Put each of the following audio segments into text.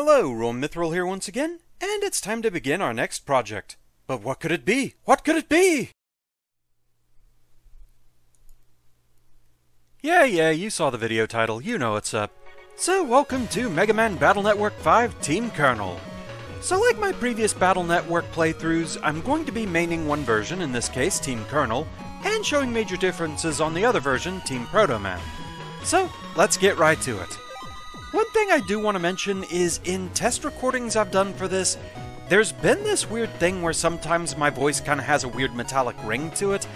Hello, Roahm Mythril here once again, and it's time to begin our next project. But what could it be? What could it be? Yeah, yeah, you saw the video title, you know what's up. Uh, so, welcome to Mega Man Battle Network 5 Team Colonel. So, like my previous Battle Network playthroughs, I'm going to be maining one version, in this case Team Colonel, and showing major differences on the other version, Team Proto Man. So, let's get right to it. One thing I do want to mention is in test recordings I've done for this, there's been this weird thing where sometimes my voice kind of has a weird metallic ring to it,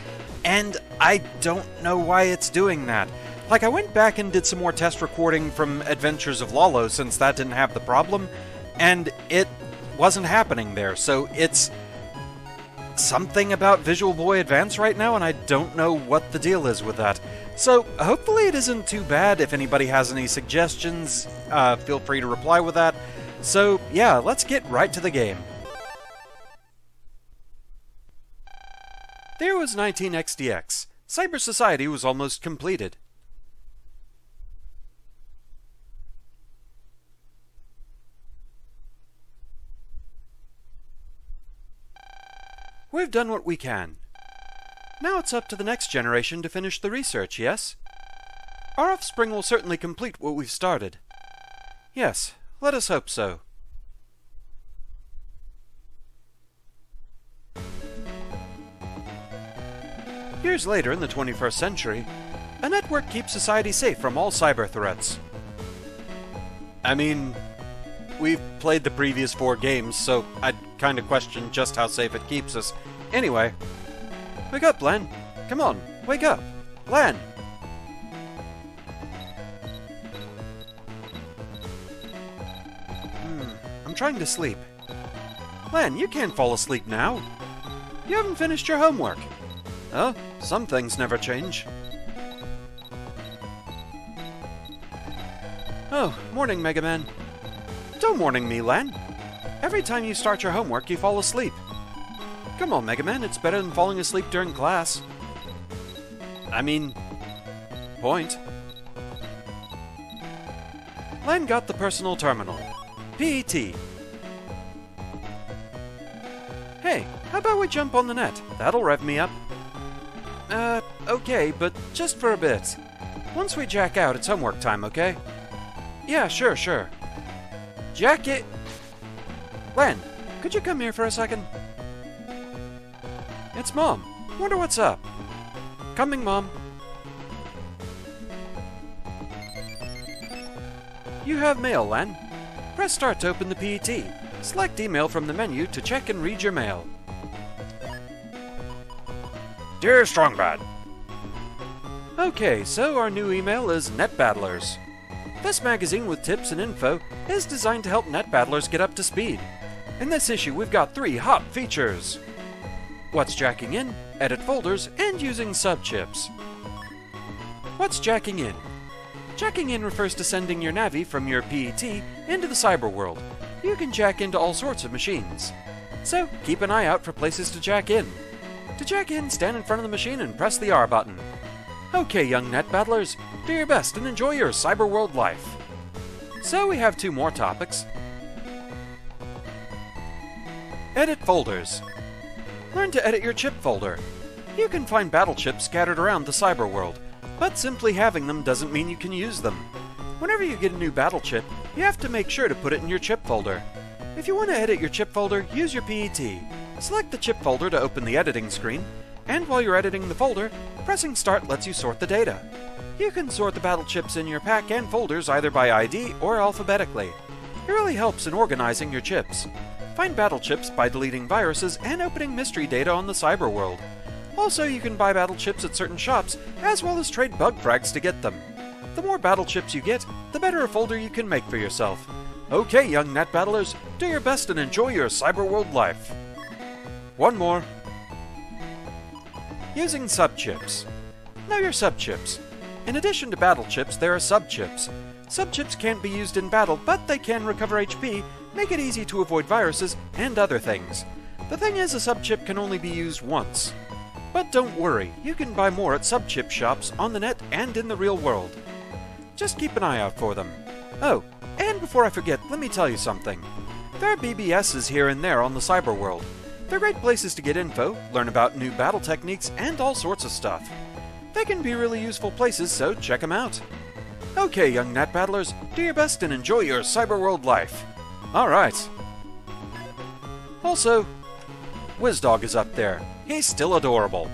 and I don't know why it's doing that. Like, I went back and did some more test recording from Adventures of Lolo since that didn't have the problem, and it wasn't happening there, so it's something about Visual Boy Advance right now, and I don't know what the deal is with that. So, hopefully, it isn't too bad. If anybody has any suggestions, uh, feel free to reply with that. So, yeah, let's get right to the game. There was 19XDX. Cyber Society was almost completed. We've done what we can. Now it's up to the next generation to finish the research, yes? Our offspring will certainly complete what we've started. Yes, let us hope so. Years later, in the 21st century, a network keeps society safe from all cyber threats. I mean, we've played the previous four games, so I'd kind of question just how safe it keeps us. Anyway, wake up, Lan. Come on, wake up. Lan! Hmm, I'm trying to sleep. Lan, you can't fall asleep now. You haven't finished your homework. Huh? some things never change. Oh, morning, Mega Man. Don't morning me, Lan. Every time you start your homework, you fall asleep. Come on, Mega Man, it's better than falling asleep during class. I mean, point. Lan got the personal terminal. PET. Hey, how about we jump on the net? That'll rev me up. Uh, okay, but just for a bit. Once we jack out, it's homework time, okay? Yeah, sure, sure. Jack it! Lan, could you come here for a second? It's Mom. Wonder what's up. Coming, Mom. You have mail, Lan. Press start to open the PET. Select email from the menu to check and read your mail. Dear Strongbad. Okay, so our new email is Net Battlers. This magazine with tips and info is designed to help net battlers get up to speed. In this issue, we've got three hot features. What's jacking in, edit folders, and using subchips. What's jacking in? Jacking in refers to sending your Navi from your PET into the cyber world. You can jack into all sorts of machines. So keep an eye out for places to jack in. To jack in, stand in front of the machine and press the R button. Okay, young net battlers, do your best and enjoy your cyber world life. So we have two more topics. Edit folders. Learn to edit your chip folder. You can find battle chips scattered around the cyber world, but simply having them doesn't mean you can use them. Whenever you get a new battle chip, you have to make sure to put it in your chip folder. If you want to edit your chip folder, use your PET. Select the chip folder to open the editing screen, and while you're editing the folder, pressing start lets you sort the data. You can sort the battle chips in your pack and folders either by ID or alphabetically. It really helps in organizing your chips. Find battle chips by deleting viruses and opening mystery data on the cyber world. Also, you can buy battle chips at certain shops, as well as trade bug frags to get them. The more battle chips you get, the better a folder you can make for yourself. Okay, young net battlers, do your best and enjoy your cyber world life. One more. Using subchips. Know your subchips. In addition to battle chips, there are subchips. Subchips can't be used in battle, but they can recover HP, make it easy to avoid viruses, and other things. The thing is, a subchip can only be used once. But don't worry, you can buy more at subchip shops on the net and in the real world. Just keep an eye out for them. Oh, and before I forget, let me tell you something. There are BBSs here and there on the cyber world. They're great places to get info, learn about new battle techniques, and all sorts of stuff. They can be really useful places, so check them out. Okay, young net battlers, do your best and enjoy your cyber world life. Alright. Also, WizDog is up there. He's still adorable.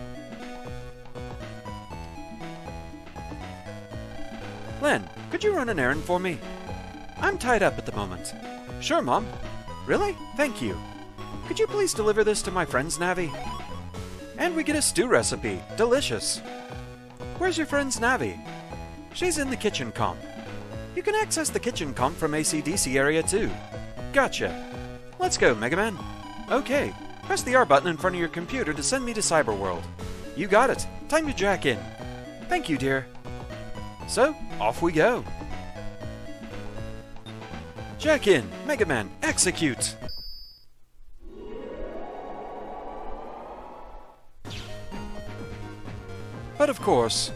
Lan, could you run an errand for me? I'm tied up at the moment. Sure, Mom. Really? Thank you. Could you please deliver this to my friend's Navi? And we get a stew recipe. Delicious. Where's your friend's Navi? She's in the kitchen comp. You can access the kitchen comp from ACDC area too. Gotcha. Let's go, Mega Man. Okay, press the R button in front of your computer to send me to Cyberworld. You got it. Time to jack in. Thank you, dear. So, off we go. Jack in, Mega Man, execute! But of course...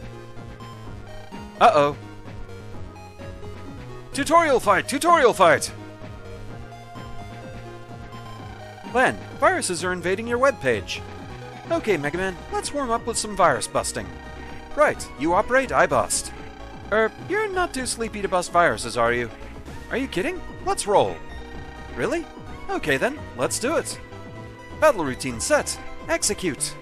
Uh-oh. Tutorial fight! Tutorial fight! Lan, viruses are invading your webpage. Okay, Mega Man, let's warm up with some virus busting. Right, you operate, I bust. Er, you're not too sleepy to bust viruses, are you? Are you kidding? Let's roll. Really? Okay then, let's do it. Battle routine set. Execute.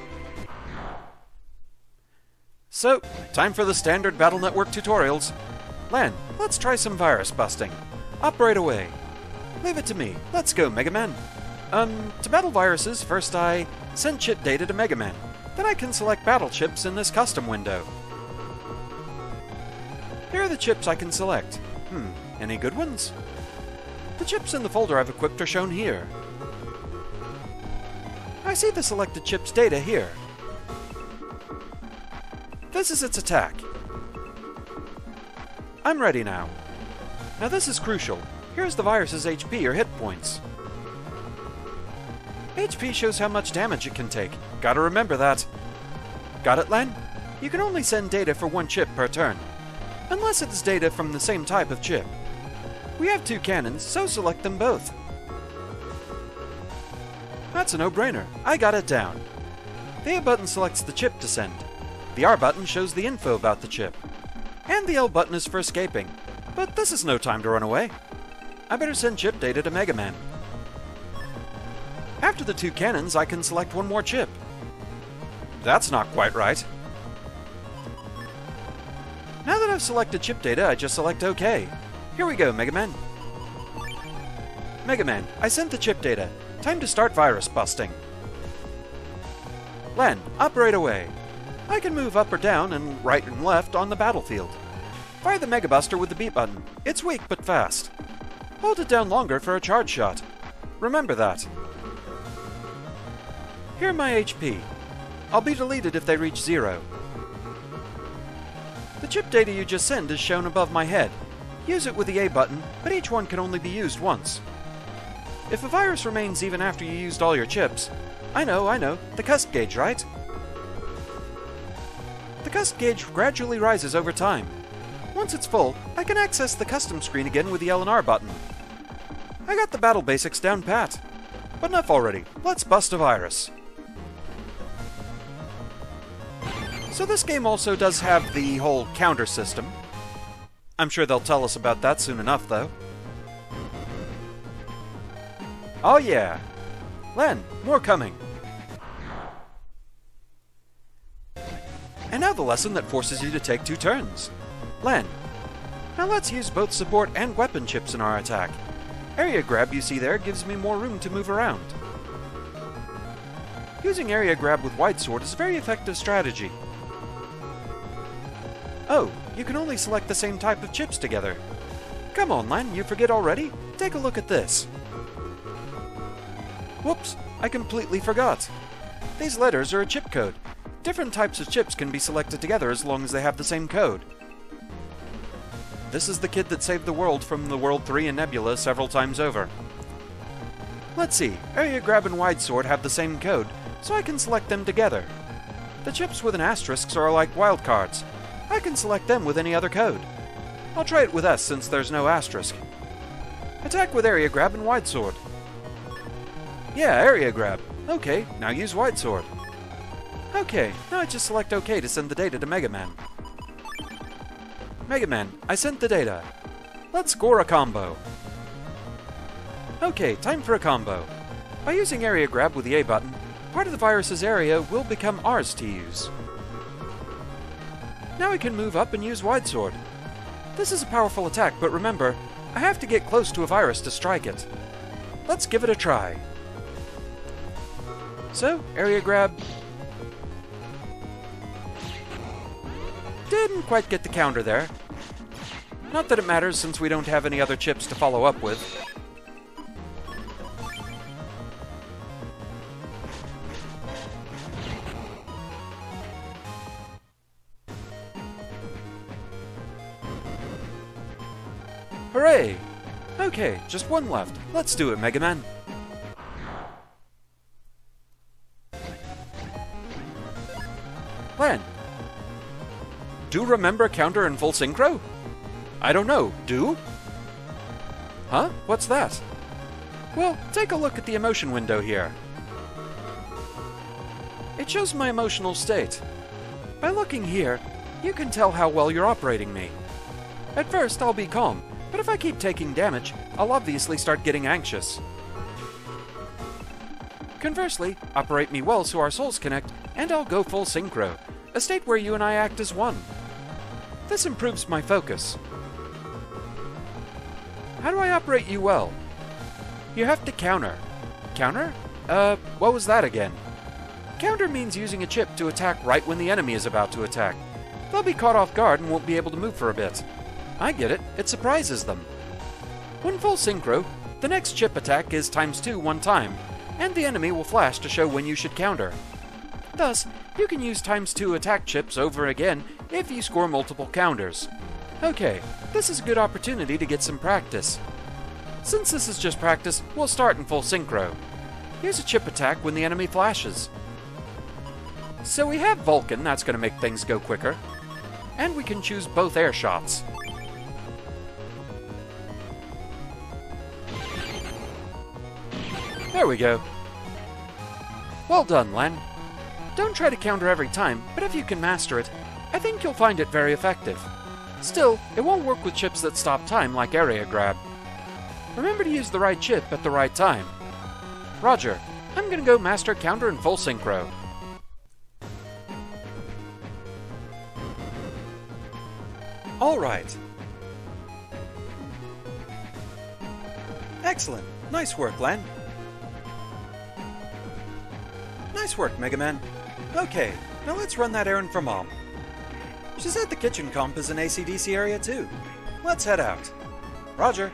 So, time for the standard Battle Network tutorials. Lan, let's try some virus busting. Up right away. Leave it to me. Let's go, Mega Man. Um, to battle viruses, first I send chip data to Mega Man. Then I can select battle chips in this custom window. Here are the chips I can select. Hmm, any good ones? The chips in the folder I've equipped are shown here. I see the selected chip's data here. This is its attack. I'm ready now. Now this is crucial. Here's the virus's HP or hit points. HP shows how much damage it can take. Gotta remember that. Got it, Lan? You can only send data for one chip per turn. Unless it's data from the same type of chip. We have two cannons, so select them both. That's a no-brainer. I got it down. The A button selects the chip to send. The R button shows the info about the chip. And the L button is for escaping. But this is no time to run away. I better send chip data to Mega Man. After the two cannons, I can select one more chip. That's not quite right. Now that I've selected chip data, I just select OK. Here we go, Mega Man. Mega Man, I sent the chip data. Time to start virus busting. Lan, operate away. I can move up or down and right and left on the battlefield. Fire the Mega Buster with the B button. It's weak but fast. Hold it down longer for a charge shot. Remember that. Here my HP. I'll be deleted if they reach zero. The chip data you just sent is shown above my head, Use it with the A button, but each one can only be used once. If a virus remains even after you used all your chips, I know, I know, the cust gauge, right? The cust gauge gradually rises over time. Once it's full, I can access the custom screen again with the L and R button. I got the battle basics down pat. But enough already, let's bust a virus. So this game also does have the whole counter system, I'm sure they'll tell us about that soon enough, though. Oh yeah! Lan, more coming! The lesson that forces you to take two turns. Lan, now let's use both support and weapon chips in our attack. Area grab you see there gives me more room to move around. Using area grab with wide sword is a very effective strategy. Oh, you can only select the same type of chips together. Come on, Lan, you forget already? Take a look at this. Whoops, I completely forgot. These letters are a chip code. Different types of chips can be selected together as long as they have the same code. This is the kid that saved the world from the World 3 and Nebula several times over. Let's see, Area Grab and Wide Sword have the same code, so I can select them together. The chips with an asterisk are like wildcards, I can select them with any other code. I'll try it with S since there's no asterisk. Attack with area grab and wide sword. Yeah, area grab. Okay, now use wide sword. Okay, now I just select OK to send the data to Mega Man. Mega Man, I sent the data. Let's score a combo. Okay, time for a combo. By using area grab with the A button, part of the virus's area will become ours to use. Now we can move up and use wide sword. This is a powerful attack, but remember, I have to get close to a virus to strike it. Let's give it a try. So, area grab. Didn't quite get the counter there. Not that it matters since we don't have any other chips to follow up with. Hooray! Okay, just one left. Let's do it, Mega Man. Do remember counter and full synchro? I don't know. Do? Huh? What's that? Well, take a look at the emotion window here. It shows my emotional state. By looking here, you can tell how well you're operating me. At first, I'll be calm, but if I keep taking damage, I'll obviously start getting anxious. Conversely, operate me well so our souls connect, and I'll go full synchro, a state where you and I act as one. This improves my focus. How do I operate you well? You have to counter. Counter? Uh, what was that again? Counter means using a chip to attack right when the enemy is about to attack. They'll be caught off guard and won't be able to move for a bit. I get it, it surprises them. When full synchro, the next chip attack is times 2 one time, and the enemy will flash to show when you should counter. Thus, you can use times 2 attack chips over again if you score multiple counters. Okay, this is a good opportunity to get some practice. Since this is just practice, we'll start in full synchro. Here's a chip attack when the enemy flashes. So we have Vulcan, that's going to make things go quicker. And we can choose both air shots. There we go. Well done, Lan. Don't try to counter every time, but if you can master it, I think you'll find it very effective. Still, it won't work with chips that stop time like area grab. Remember to use the right chip at the right time. Roger, I'm gonna go master counter in full synchro. Alright. Excellent. Nice work, Lan. Nice work, Mega Man. Okay, now let's run that errand for Mom. She said the kitchen comp is an ACDC area too. Let's head out. Roger.